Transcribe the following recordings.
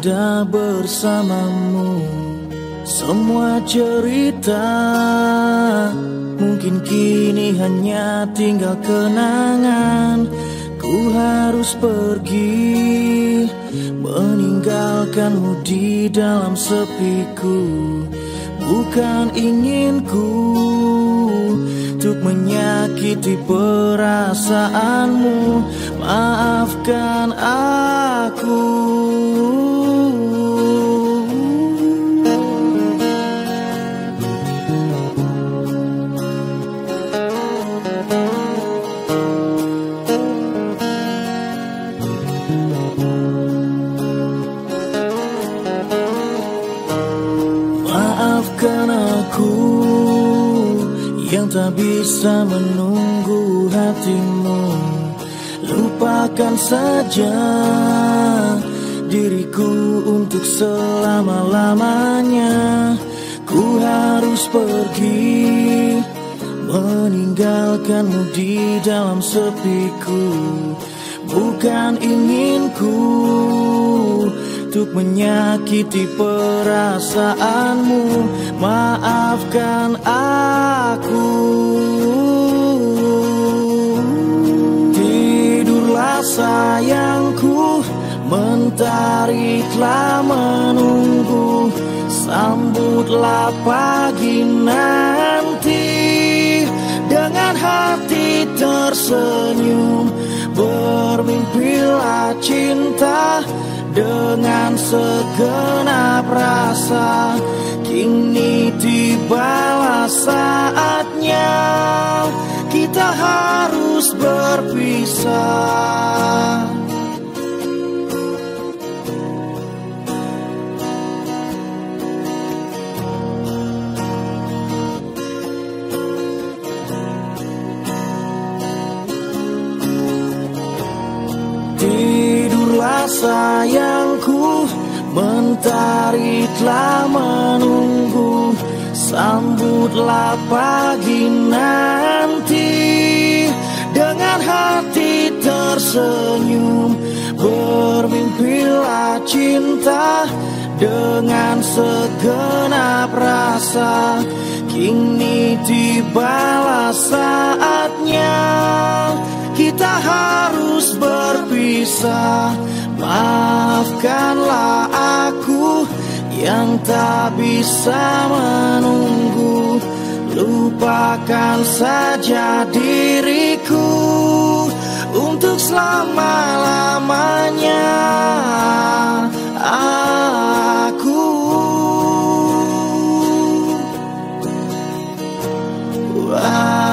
indah bersamamu. Semua cerita mungkin kini hanya tinggal kenangan. Ku harus pergi meninggalkanmu di dalam sepiku. Bukan inginku untuk menyakiti perasaanmu. Maafkan aku tak bisa menunggu hatimu. Lupakan saja diriku untuk selama-lamanya. Ku harus pergi meninggalkanmu di dalam sepiku. Bukan inginku untuk menyakiti perasaanmu Maafkan aku. Tidurlah sayangku Mentari telah menunggu. Sambutlah pagi nanti Dengan hati tersenyum. Bermimpilah cinta dengan segenap rasa Kini tibalah saatnya. Kita harus berpisah sayangku Mentari telah menunggu Sambutlah pagi nanti. Dengan hati tersenyum Bermimpilah cinta. Dengan segenap rasa Kini tibalah saatnya Kita harus berpisah. Maafkanlah aku yang tak bisa menunggu. Lupakan saja diriku untuk selama-lamanya. Aku Aku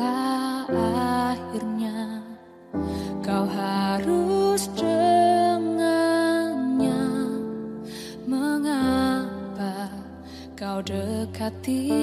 akhirnya kau harus dengannya. Mengapa kau dekati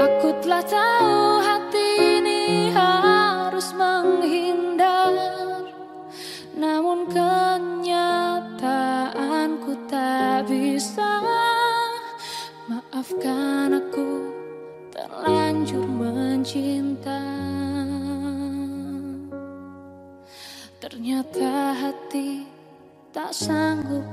Aku telah tahu hati ini harus menghindar. Namun kenyataanku tak bisa. Maafkan aku terlanjur mencinta. Ternyata hati tak sanggup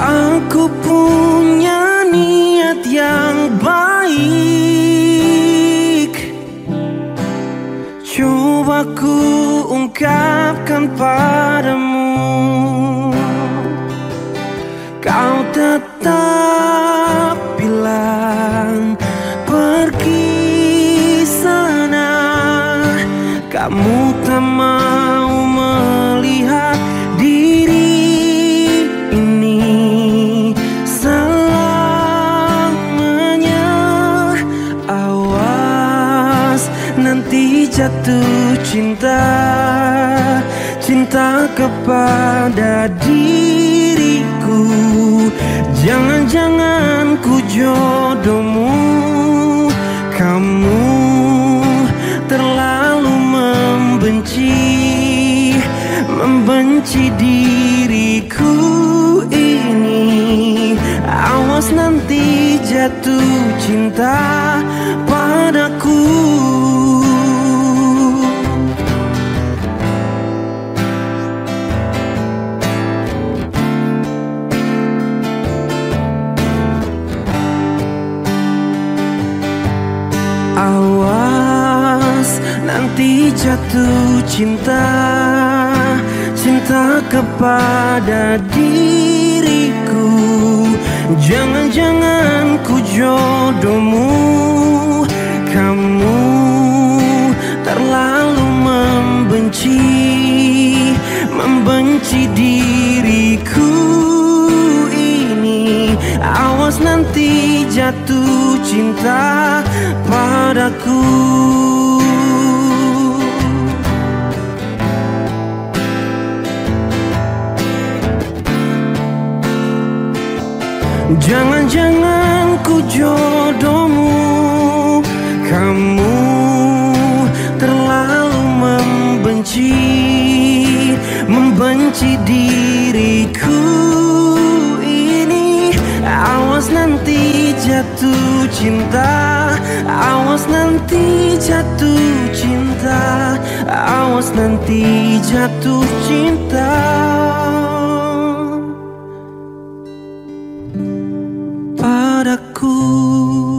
Aku punya niat yang baik. Coba ku ungkapkan padamu. Kepada diriku. Jangan-jangan ku jodohmu. Kamu terlalu membenci Membenci diriku ini. Awas nanti jatuh cinta jatuh cinta Cinta kepada diriku. Jangan-jangan ku jodohmu Kamu terlalu membenci Membenci diriku ini. Awas nanti jatuh cinta padaku Jangan-jangan ku jodohmu. Kamu terlalu membenci Membenci diriku ini. Awas nanti jatuh cinta Awas nanti jatuh cinta Awas nanti jatuh cinta padaku.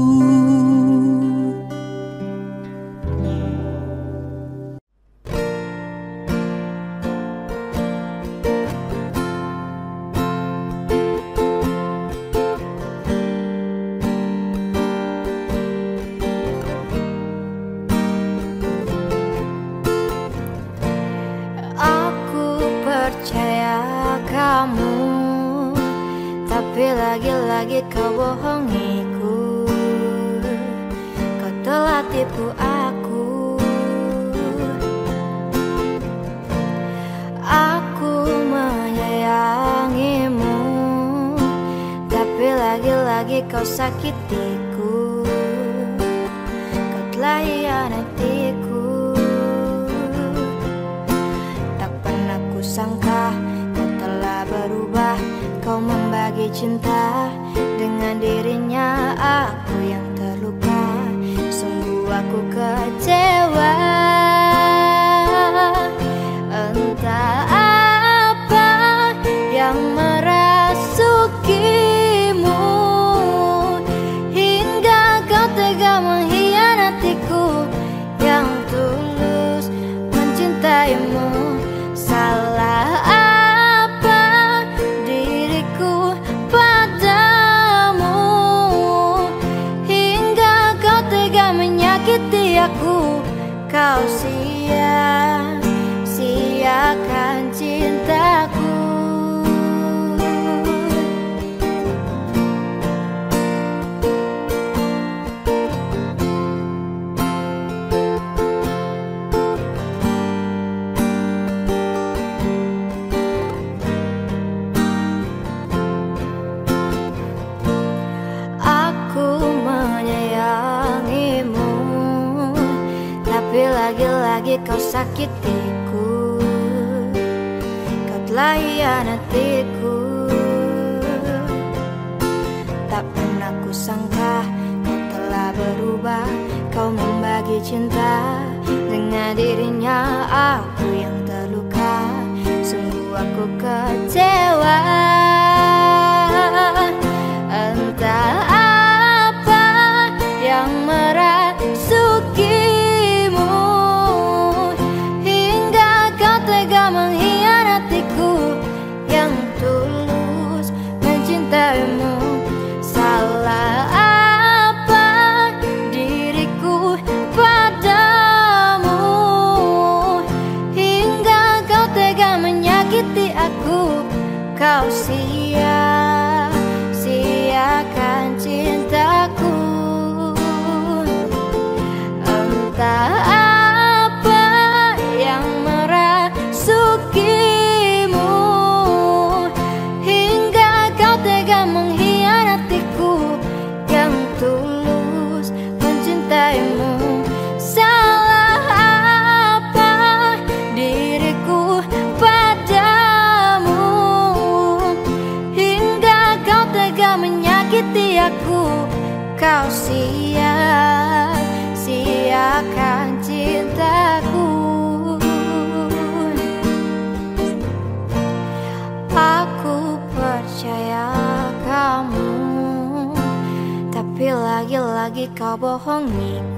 我不哄你。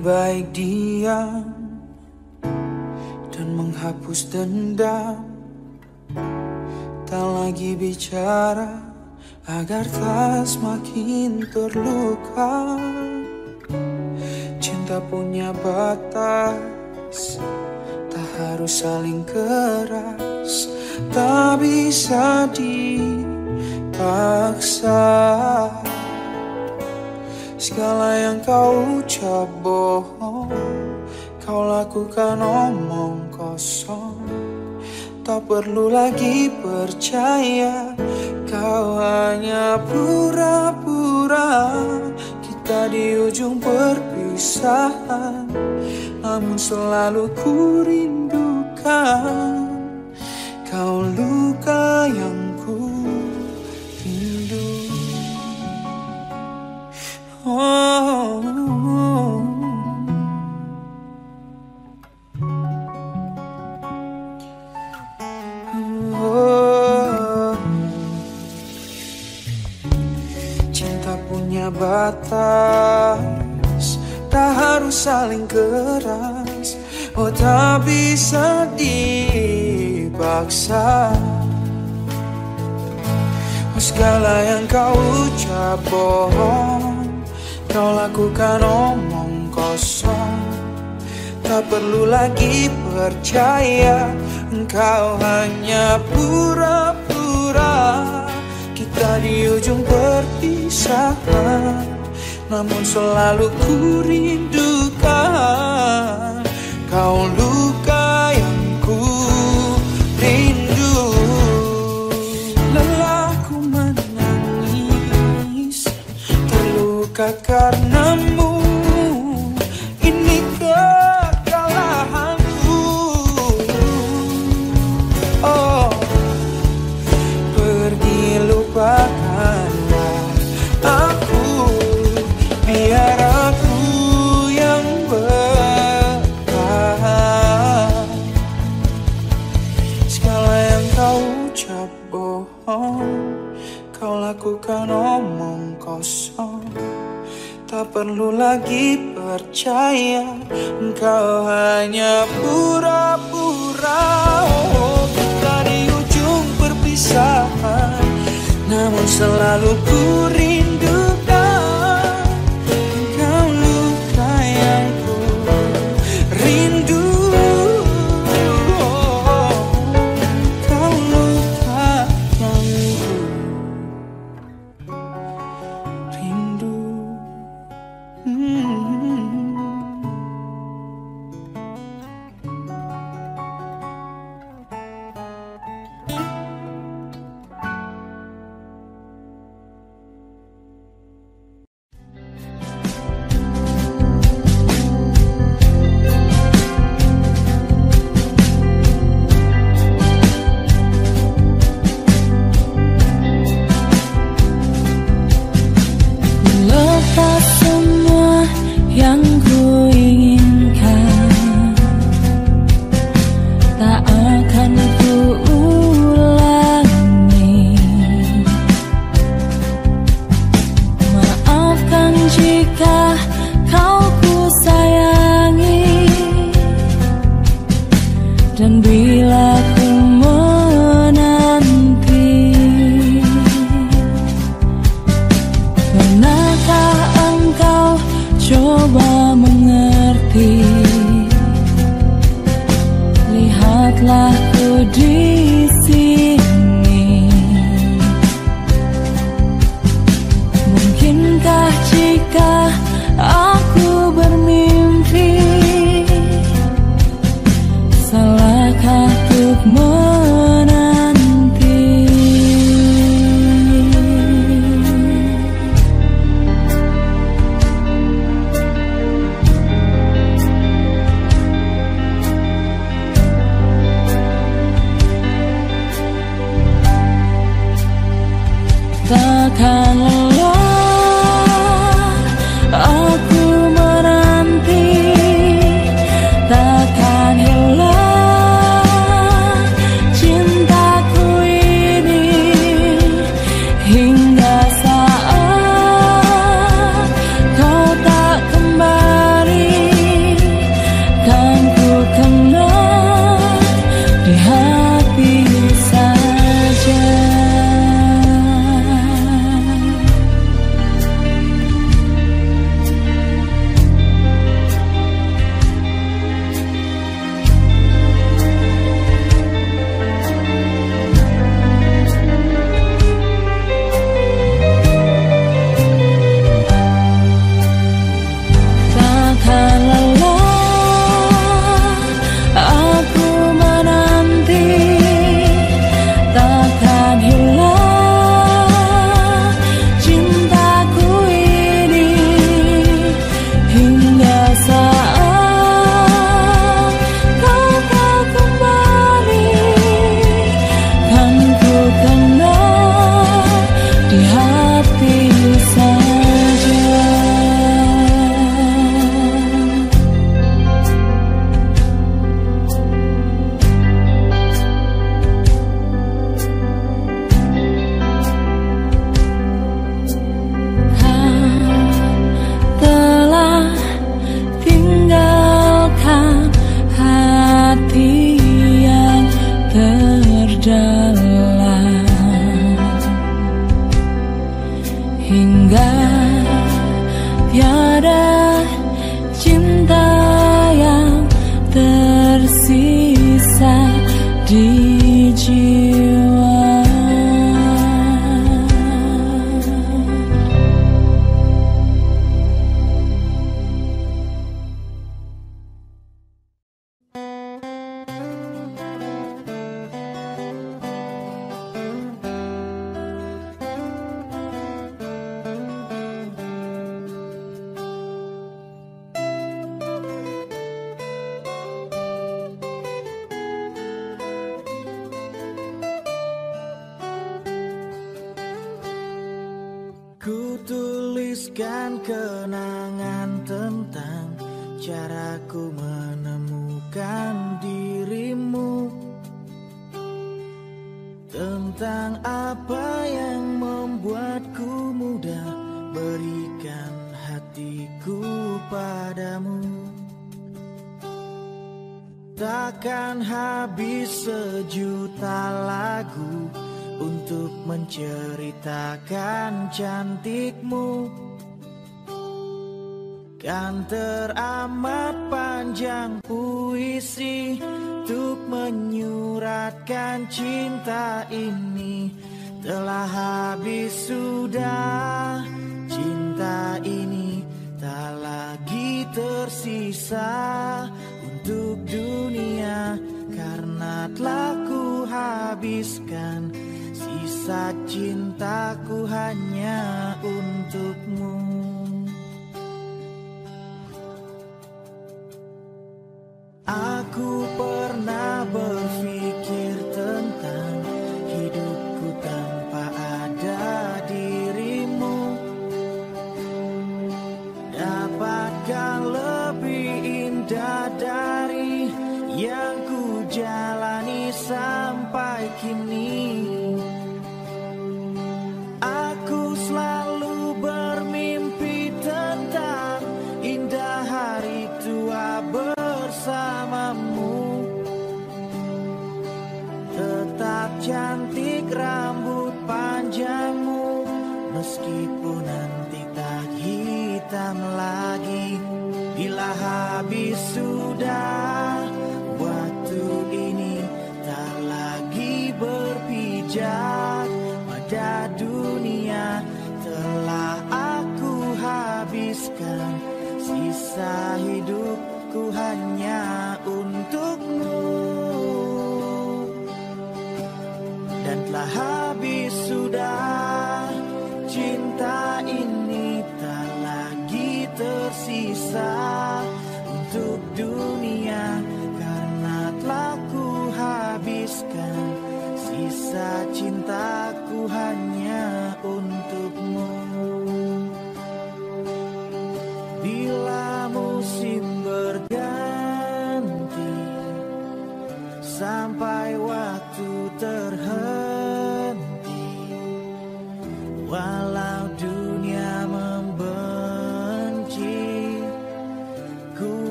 Baik diam dan menghapus dendam. Tak lagi bicara agar tak semakin terluka. Cinta punya batas Tak harus saling keras. Tak bisa dipaksa Segala yang kau ucap bohong Kau lakukan omong kosong. Tak perlu lagi percaya Kau hanya pura-pura. Kita di ujung perpisahan Namun selalu ku rindukan. Kau luka yang Cinta punya batas Tak harus saling keras. Oh tak bisa dipaksa. Oh, Segala yang kau ucap bohong Kau lakukan omong kosong. Tak perlu lagi percaya Engkau hanya pura-pura. Kita di ujung perpisahan Namun selalu ku rindukan. Kau luka Terluka perlu lagi percaya Engkau hanya pura-pura. Oh, Kita di ujung perpisahan Namun selalu ku teramat panjang puisi Untuk menyuratkan cinta ini. Telah habis sudah cinta ini Tak lagi tersisa untuk dunia. Karena telah ku habiskan Sisa cintaku hanya untukmu. 孤。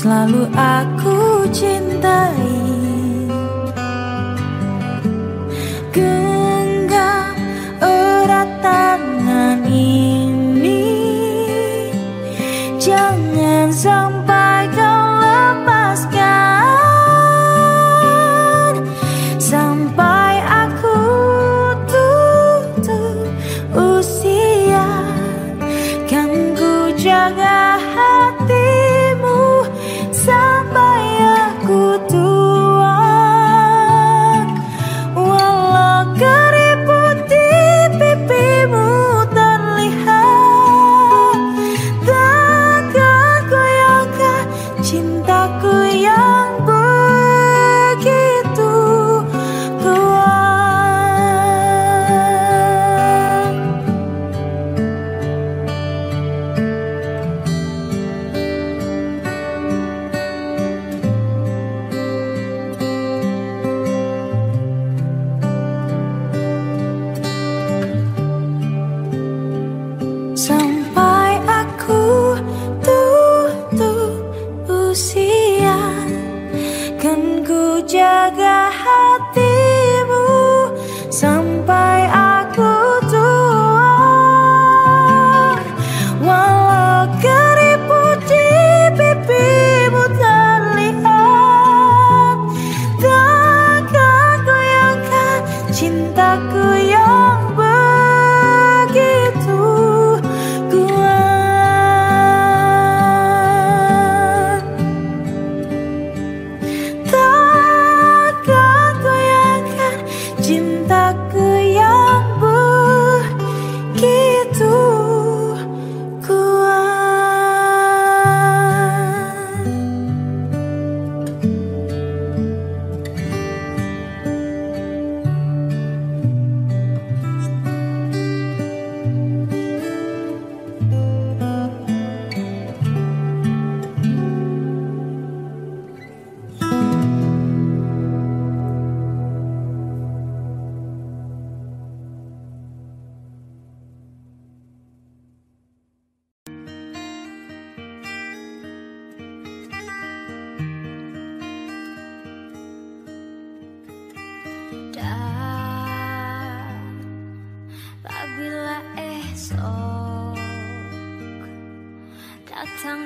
Selalu aku cintai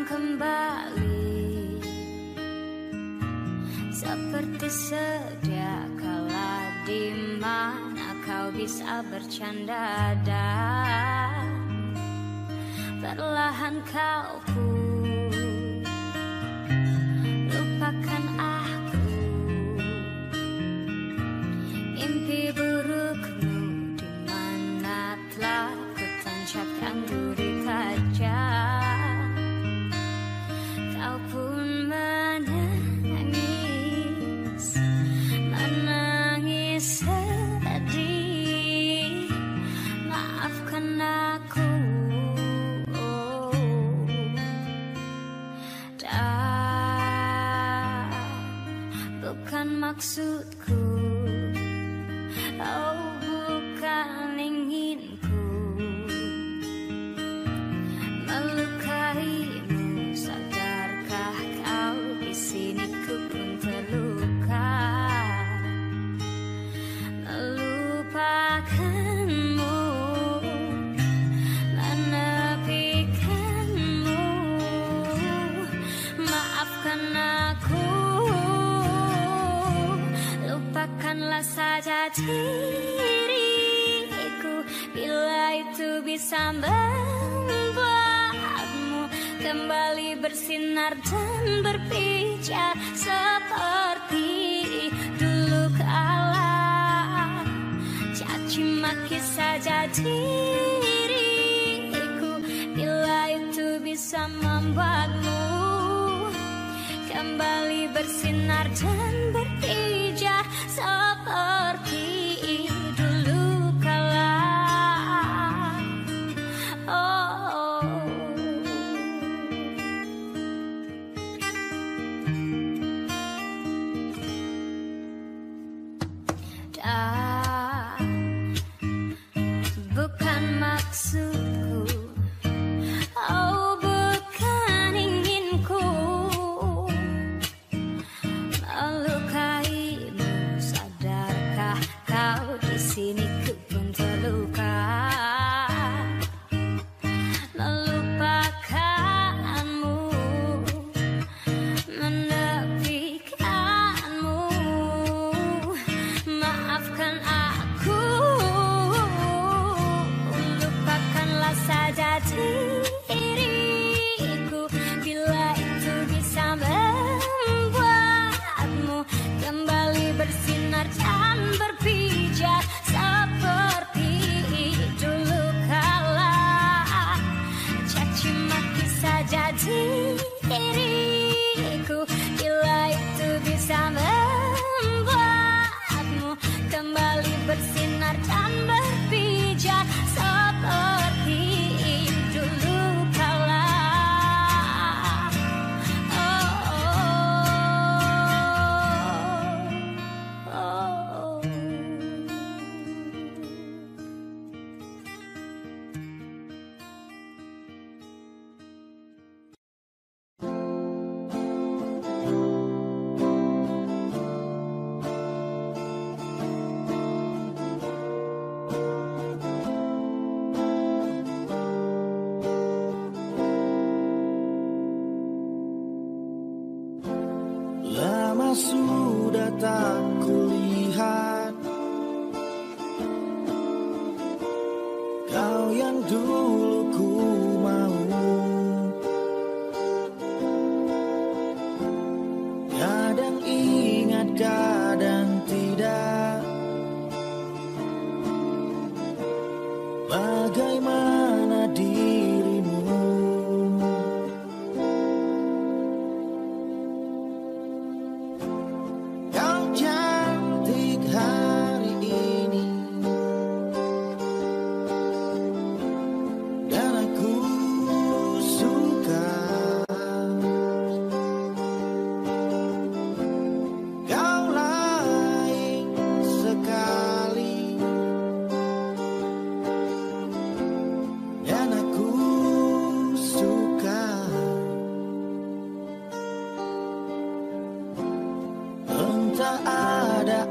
kembali. Seperti sedia kala di mana kau bisa bercanda dan Perlahan kau tak ada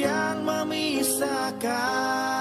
yang memisahkan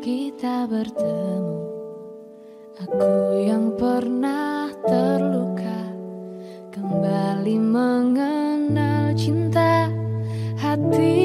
kita bertemu. Aku yang pernah terluka Kembali mengenal cinta hati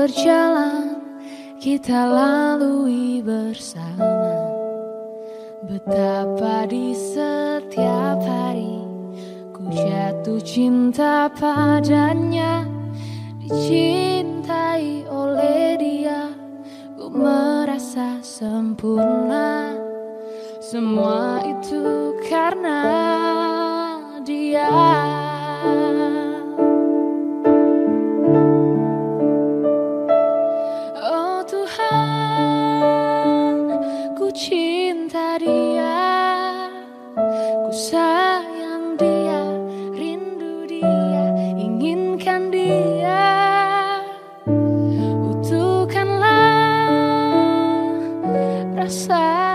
berjalan kita lalui bersama. Betapa di setiap hari ku jatuh cinta padanya. Dicintai oleh dia ku merasa sempurna. Semua itu karena dia. side.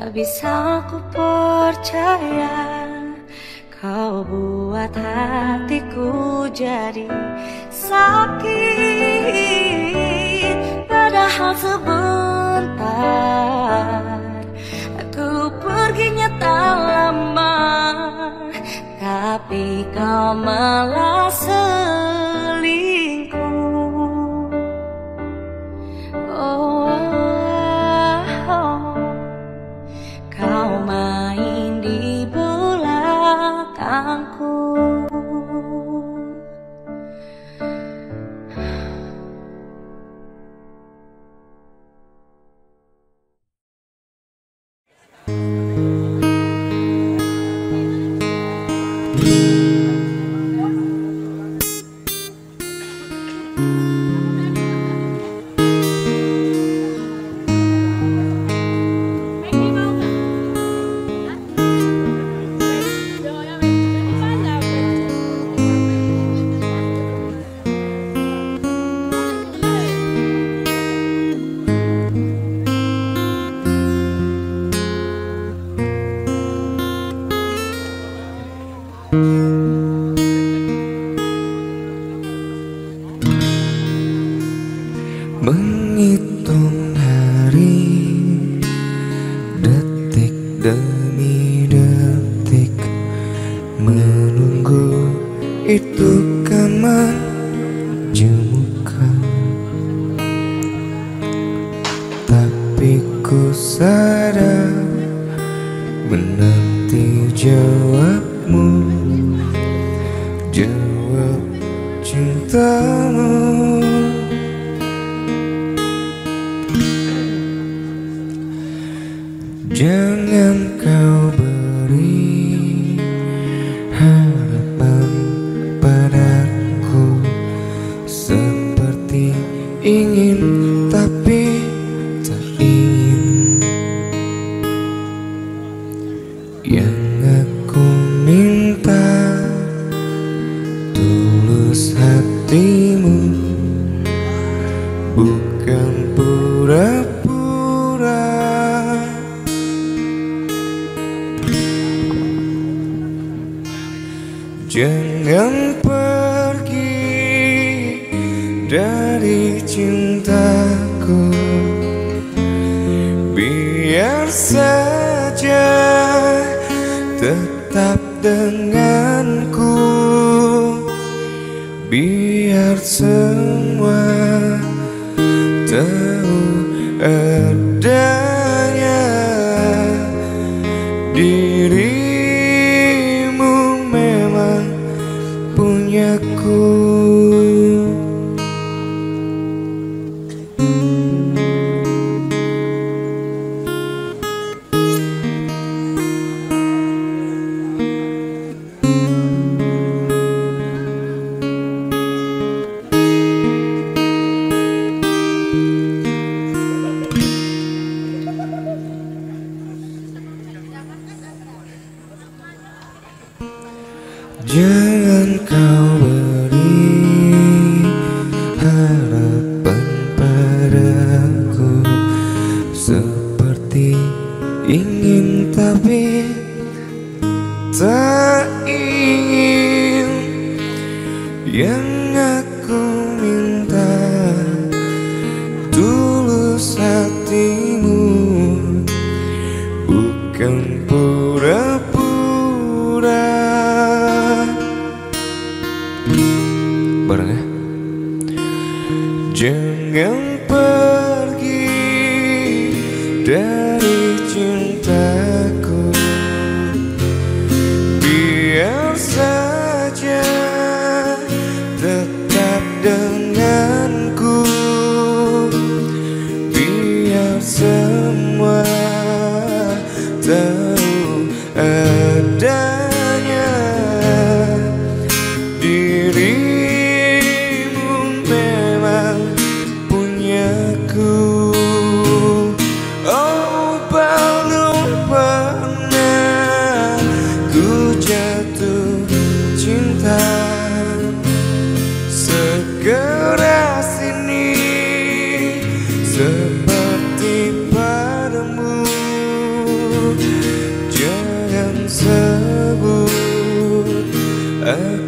Tak bisa ku percaya Kau buat hatiku jadi sakit. Padahal sebentar Aku perginya tak lama Tapi kau malah sedih Jangan pergi dari cintaku. Biar saja tetap denganku. Biar saja aku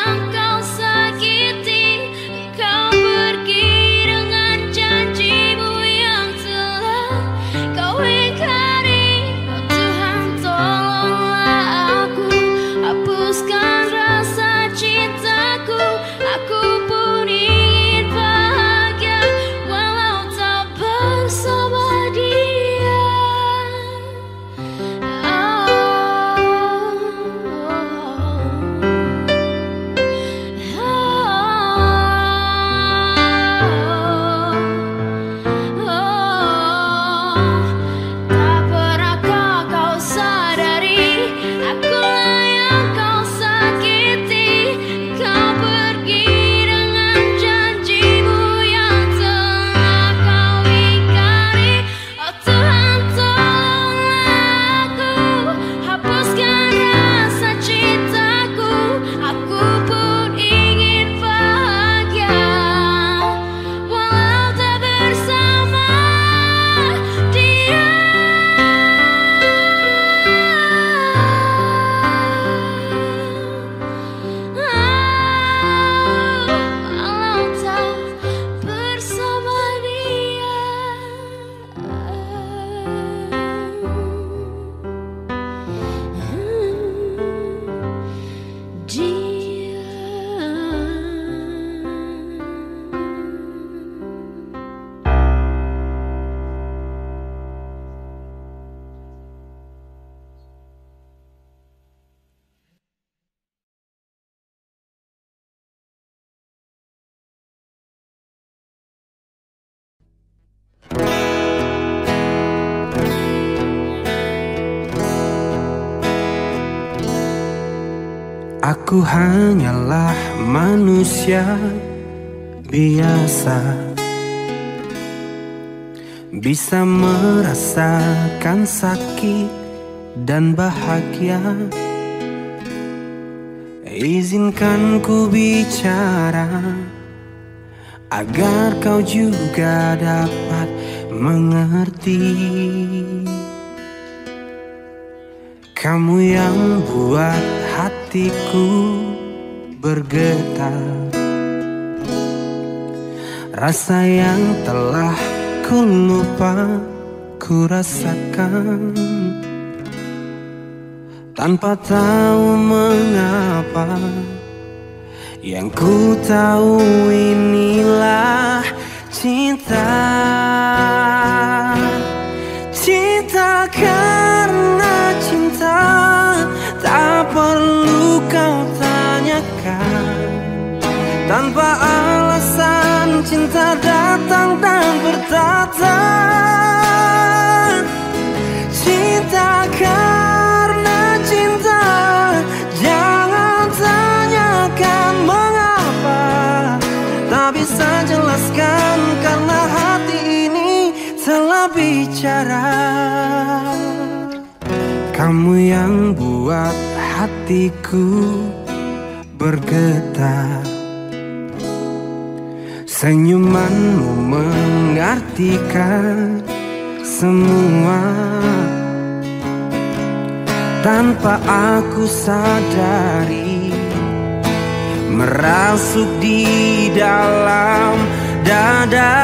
I'm gone. Aku hanyalah manusia biasa. Bisa merasakan sakit dan bahagia. Izinkan ku bicara Agar kau juga dapat mengerti. Kamu yang buat hatiku bergetar. Rasa yang telah ku lupa ku rasakan. Tanpa tahu mengapa Yang ku tahu inilah cinta. Cinta bertata Cinta karena cinta. Jangan tanyakan mengapa Tak bisa jelaskan karena hati ini telah bicara. Kamu yang buat hatiku bergetar Senyumanmu mengartikan semua. Tanpa aku sadari Merasuk di dalam dada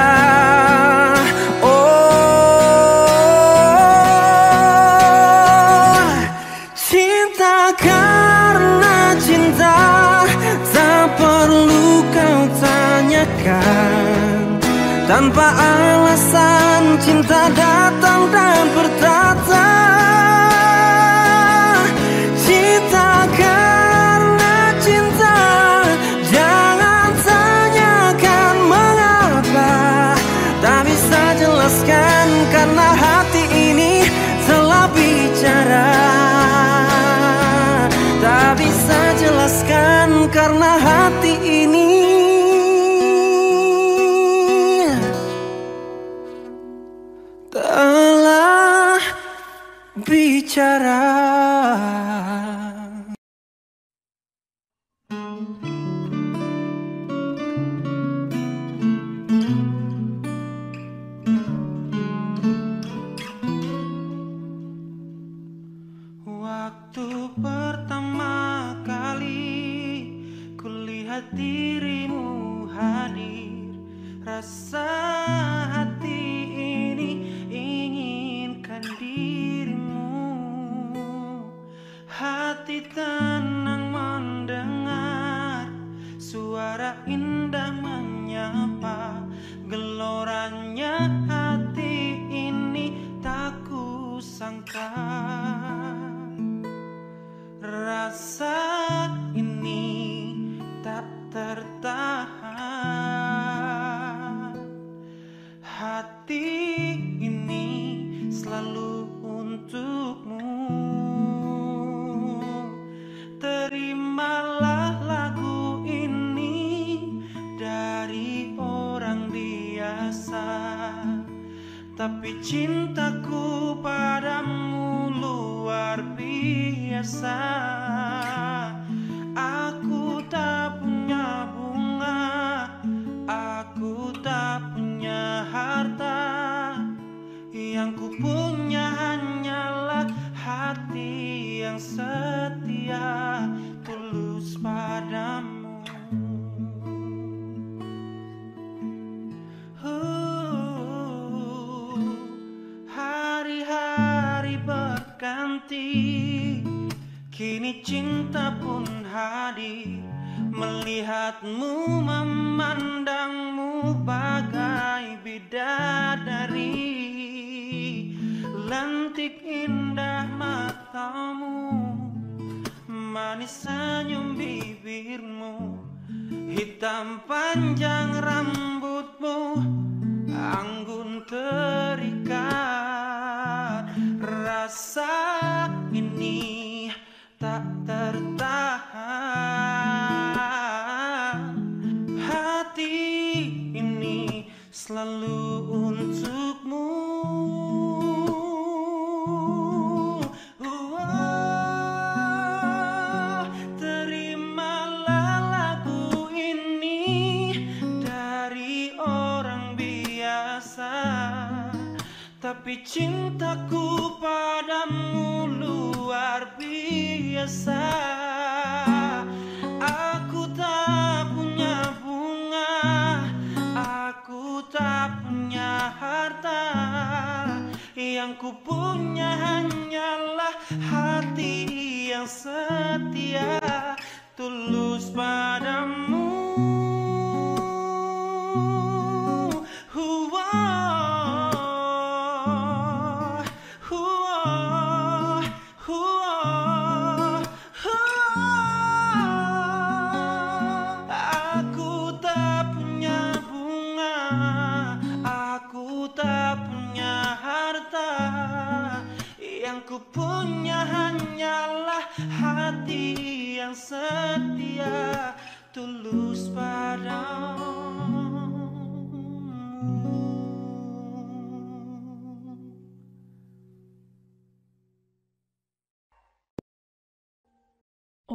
Tanpa alasan cinta datang dan dirimu hadir. Rasa hati ini inginkan dirimu. Hati tenang Tapi cintaku padamu luar biasa cinta pun hadir. Melihatmu memandangmu bagai bidadari. Lentik indah matamu Manis senyum bibirmu. Hitam panjang rambutmu Anggun terikat. Rasa ini tak tertahan. Hati ini selalu untukmu. Wah, Terimalah lagu ini dari orang biasa. Tapi cintaku padamu biasa. Aku tak punya bunga Aku tak punya harta. Yang ku punya hanyalah hati yang setia Tulus padamu